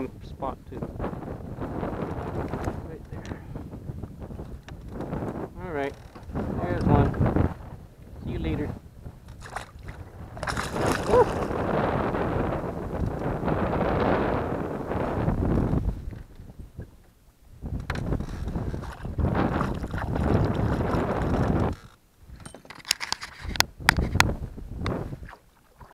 same spot too. Right there. Alright, there's one. See you later.